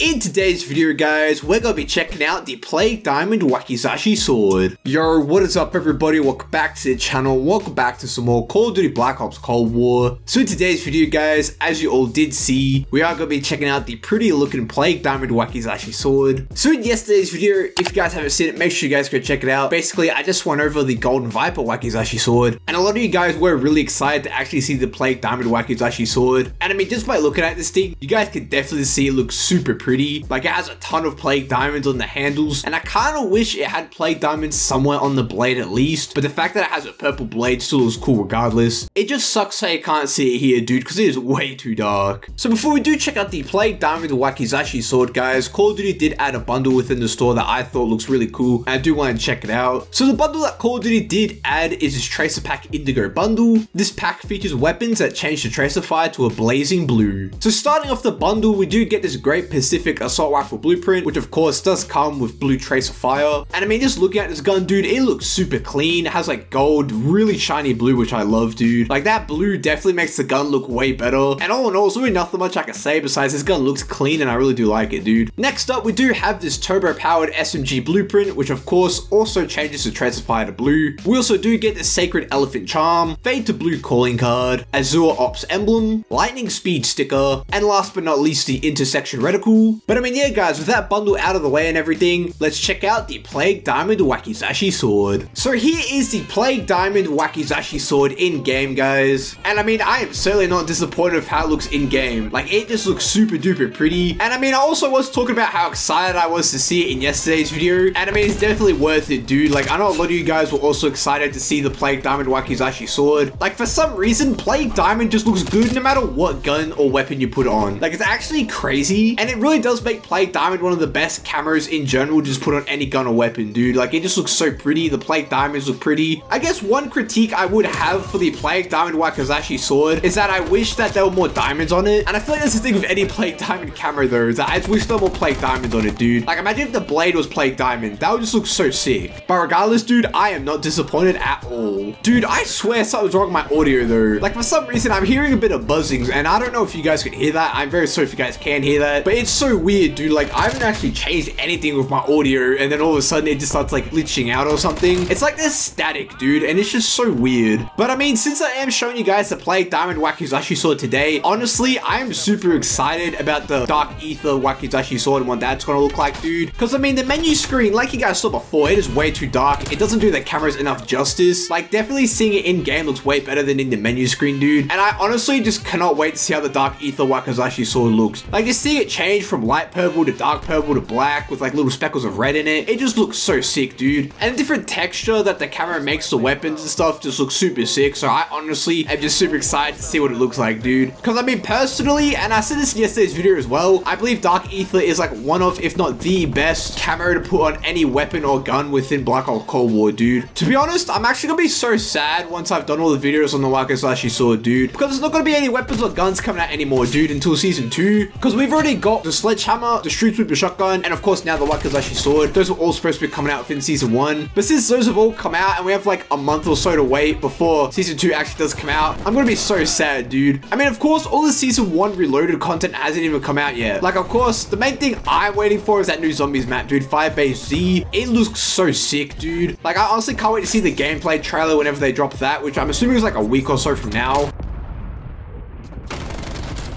In today's video guys, we're gonna be checking out the Plague Diamond Wakizashi Sword. Yo, what is up everybody, welcome back to the channel, welcome back to some more Call of Duty Black Ops Cold War. So in today's video guys, as you all did see, we are gonna be checking out the pretty looking Plague Diamond Wakizashi Sword. So in yesterday's video, if you guys haven't seen it, make sure you guys go check it out. Basically, I just went over the Golden Viper Wakizashi Sword, and a lot of you guys were really excited to actually see the Plague Diamond Wakizashi Sword. And I mean, just by looking at this thing, you guys can definitely see it looks super pretty pretty. Like it has a ton of plague diamonds on the handles and I kind of wish it had plague diamonds somewhere on the blade at least. But the fact that it has a purple blade still is cool regardless. It just sucks that you can't see it here dude because it is way too dark. So before we do check out the plague diamond Wakizashi sword guys, Call of Duty did add a bundle within the store that I thought looks really cool and I do want to check it out. So the bundle that Call of Duty did add is this Tracer Pack Indigo bundle. This pack features weapons that change the Tracer Fire to a blazing blue. So starting off the bundle, we do get this great Pacific Pacific Assault Rifle Blueprint, which of course does come with blue tracer fire. And I mean, just looking at this gun, dude, it looks super clean. It has like gold, really shiny blue, which I love, dude. Like that blue definitely makes the gun look way better. And all in all, there's really nothing much I can say besides this gun looks clean and I really do like it, dude. Next up, we do have this turbo powered SMG Blueprint, which of course also changes the tracer fire to blue. We also do get the Sacred Elephant Charm, Fade to Blue Calling Card, Azure Ops Emblem, Lightning Speed Sticker, and last but not least, the Intersection Reticle, but I mean, yeah, guys, with that bundle out of the way and everything, let's check out the Plague Diamond Wakizashi Sword. So here is the Plague Diamond Wakizashi Sword in-game, guys. And I mean, I am certainly not disappointed with how it looks in-game. Like, it just looks super duper pretty. And I mean, I also was talking about how excited I was to see it in yesterday's video. And I mean, it's definitely worth it, dude. Like, I know a lot of you guys were also excited to see the Plague Diamond Wakizashi Sword. Like, for some reason, Plague Diamond just looks good no matter what gun or weapon you put on. Like, it's actually crazy. And it really really does make Plague Diamond one of the best camos in general, just put on any gun or weapon, dude. Like, it just looks so pretty. The Plague Diamonds look pretty. I guess one critique I would have for the Plague Diamond Wakizashi sword is that I wish that there were more diamonds on it. And I feel like that's the thing with any Plague Diamond camo, though, is that I just wish there were more Plague Diamonds on it, dude. Like, imagine if the blade was Plague Diamond. That would just look so sick. But regardless, dude, I am not disappointed at all. Dude, I swear something's wrong with my audio, though. Like, for some reason, I'm hearing a bit of buzzings, and I don't know if you guys can hear that. I'm very sorry if you guys can hear that. But it's so weird, dude. Like, I haven't actually changed anything with my audio and then all of a sudden it just starts like glitching out or something. It's like this static, dude, and it's just so weird. But I mean, since I am showing you guys the Plague Diamond Wakizashi Sword today, honestly, I am super excited about the Dark Aether Wakizashi Sword and what that's gonna look like, dude. Because I mean, the menu screen, like you guys saw before, it is way too dark. It doesn't do the camos enough justice. Like, definitely seeing it in game looks way better than in the menu screen, dude. And I honestly just cannot wait to see how the Dark Aether Wakizashi Sword looks. Like, just seeing it change from light purple to dark purple to black with like little speckles of red in it. It just looks so sick, dude. And the different texture that the camo makes the weapons and stuff just looks super sick. So I honestly am just super excited to see what it looks like, dude. Because I mean, personally, and I said this in yesterday's video as well, I believe Dark Aether is like one of, if not the best camo to put on any weapon or gun within Black Ops Cold War, dude. To be honest, I'm actually gonna be so sad once I've done all the videos on the Wakizashi sword, dude. Because there's not gonna be any weapons or guns coming out anymore, dude, until season two. Because we've already got the sledgehammer, the street sweeper shotgun, and of course now the Wakizashi sword. Those were all supposed to be coming out within season one. But since those have all come out and we have like a month or so to wait before season two actually does come out, I'm gonna be so sad, dude. I mean, of course, all the season one reloaded content hasn't even come out yet. Like, of course, the main thing I'm waiting for is that new zombies map, dude. Firebase Z. It looks so sick, dude. Like, I honestly can't wait to see the gameplay trailer whenever they drop that, which I'm assuming is like a week or so from now.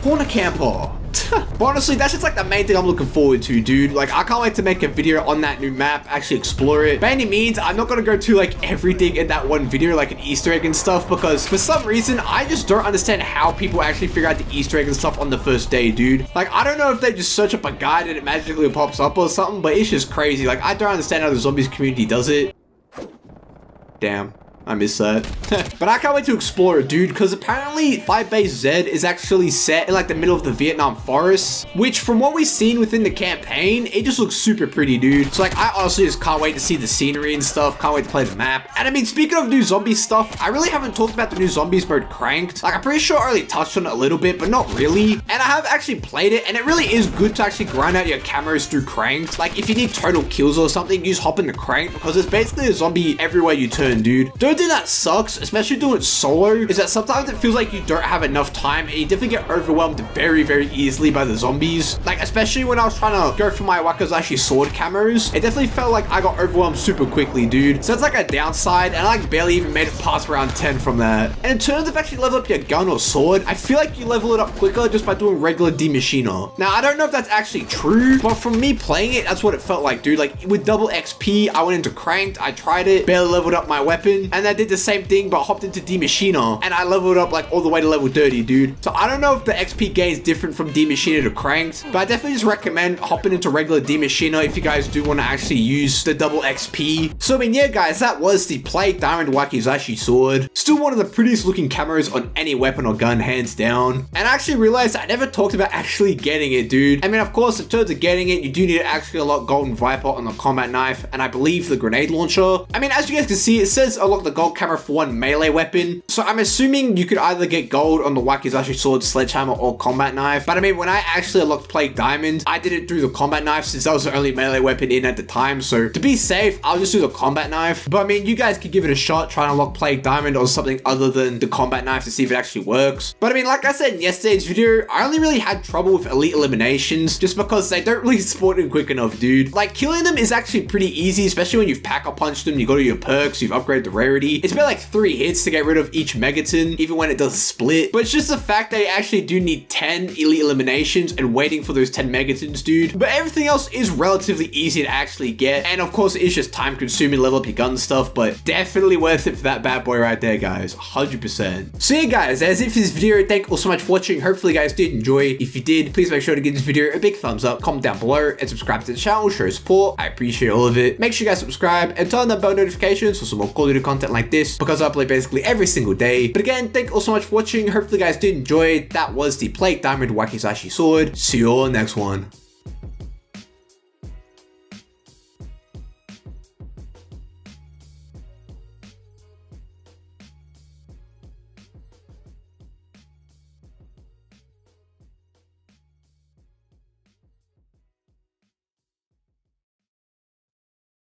Corner camper. But honestly, that's just like the main thing I'm looking forward to, dude. Like, I can't wait to make a video on that new map, actually explore it. By any means, I'm not gonna go to like everything in that one video, like an Easter egg and stuff, because for some reason, I just don't understand how people actually figure out the Easter egg and stuff on the first day, dude. Like, I don't know if they just search up a guide and it magically pops up or something, but it's just crazy. Like, I don't understand how the zombies community does it. Damn. I miss that. but I can't wait to explore it, dude, because apparently Firebase Z is actually set in like the middle of the Vietnam forest, which from what we've seen within the campaign, it just looks super pretty, dude. So like, I honestly just can't wait to see the scenery and stuff. Can't wait to play the map. And I mean, speaking of new zombie stuff, I really haven't talked about the new zombies mode cranked. Like, I'm pretty sure I already touched on it a little bit, but not really. And I have actually played it, and it really is good to actually grind out your camos through cranked. Like, if you need total kills or something, you just hop in the crank because it's basically a zombie everywhere you turn, dude. Don't only thing that sucks, especially doing it solo, is that sometimes it feels like you don't have enough time and you definitely get overwhelmed very, very easily by the zombies. Like, especially when I was trying to go for my Wakizashi sword camos, it definitely felt like I got overwhelmed super quickly, dude. So it's like a downside, and I like barely even made it past round 10 from that. And in terms of actually level up your gun or sword, I feel like you level it up quicker just by doing regular Die Maschine. Now, I don't know if that's actually true, but from me playing it, that's what it felt like, dude. Like, with double XP, I went into cranked, I tried it, barely leveled up my weapon, and I did the same thing, but hopped into Die Maschine, and I leveled up like all the way to level 30, dude. So I don't know if the XP gain is different from Die Maschine to cranked, but I definitely just recommend hopping into regular Die Maschine if you guys do want to actually use the double XP. So I mean, yeah, guys, that was the Plague Diamond Wakizashi sword. Still one of the prettiest looking camos on any weapon or gun, hands down. And I actually realized I never talked about actually getting it, dude. I mean, of course, in terms of getting it, you do need to actually unlock Golden Viper on the combat knife, and I believe the grenade launcher. I mean, as you guys can see, it says unlock the gold camo for one melee weapon. So I'm assuming you could either get gold on the Wakizashi sword, sledgehammer, or combat knife. But I mean, when I actually unlocked Plague Diamond, I did it through the combat knife since that was the only melee weapon in at the time. So to be safe, I'll just do the combat knife. But I mean, you guys could give it a shot, try to unlock Plague Diamond or something other than the combat knife to see if it actually works. But I mean, like I said in yesterday's video, I only really had trouble with elite eliminations just because they don't really spawn in quick enough, dude. Like killing them is actually pretty easy, especially when you've pack a punched them, you go to your perks, you've upgraded the rarity. It's about like three hits to get rid of each megaton, even when it does split. But it's just the fact that you actually do need 10 elite eliminations and waiting for those 10 megatons, dude. But everything else is relatively easy to actually get. And of course, it's just time consuming level up your gun stuff, but definitely worth it for that bad boy right there, guys. 100%. So yeah, guys, it for this video. Thank you all so much for watching. Hopefully, you guys did enjoy. If you did, please make sure to give this video a big thumbs up, comment down below, and subscribe to the channel, show support. I appreciate all of it. Make sure you guys subscribe and turn on that bell notifications for some more quality content like this because I upload basically every single day. But again, thank you all so much for watching. Hopefully, you guys did enjoy. That was the Plague Diamond Wakizashi sword. See you all next one.